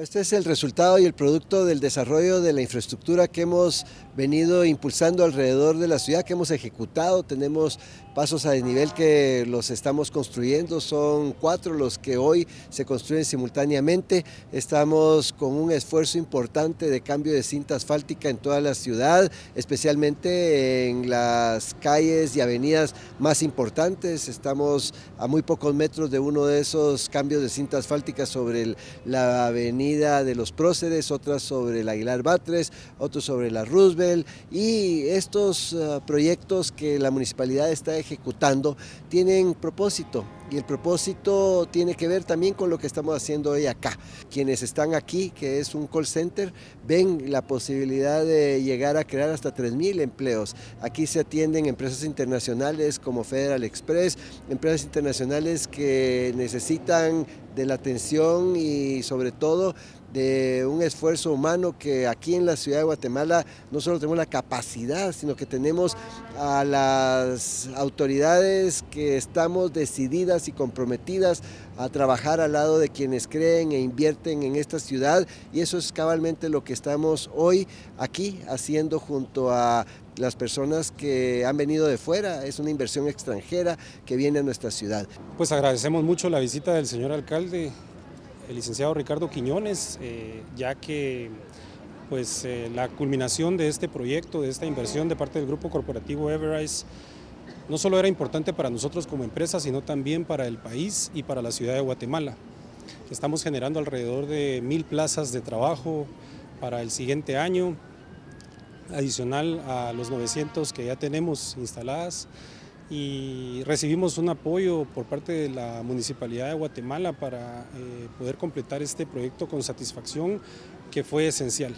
Este es el resultado y el producto del desarrollo de la infraestructura que hemos venido impulsando alrededor de la ciudad, que hemos ejecutado. Tenemos pasos a desnivel que los estamos construyendo, son cuatro los que hoy se construyen simultáneamente. Estamos con un esfuerzo importante de cambio de cinta asfáltica en toda la ciudad, especialmente en las calles y avenidas más importantes. Estamos a muy pocos metros de uno de esos cambios de cinta asfáltica sobre la de los Próceres, otras sobre el Aguilar Batres, otros sobre la Roosevelt y estos uh, proyectos que la municipalidad está ejecutando tienen propósito y el propósito tiene que ver también con lo que estamos haciendo hoy acá. Quienes están aquí, que es un call center, ven la posibilidad de llegar a crear hasta 3.000 empleos. Aquí se atienden empresas internacionales como Federal Express, empresas internacionales que necesitan de la atención y sobre todo de un esfuerzo humano que aquí en la ciudad de Guatemala no solo tenemos la capacidad, sino que tenemos a las autoridades que estamos decididas y comprometidas a trabajar al lado de quienes creen e invierten en esta ciudad y eso es cabalmente lo que estamos hoy aquí haciendo junto a las personas que han venido de fuera, es una inversión extranjera que viene a nuestra ciudad. Pues agradecemos mucho la visita del señor alcalde, el licenciado Ricardo Quiñones, eh, ya que pues, eh, la culminación de este proyecto, de esta inversión de parte del grupo corporativo Everise, no solo era importante para nosotros como empresa, sino también para el país y para la ciudad de Guatemala. Estamos generando alrededor de mil plazas de trabajo para el siguiente año, adicional a los 900 que ya tenemos instaladas y recibimos un apoyo por parte de la Municipalidad de Guatemala para eh, poder completar este proyecto con satisfacción que fue esencial.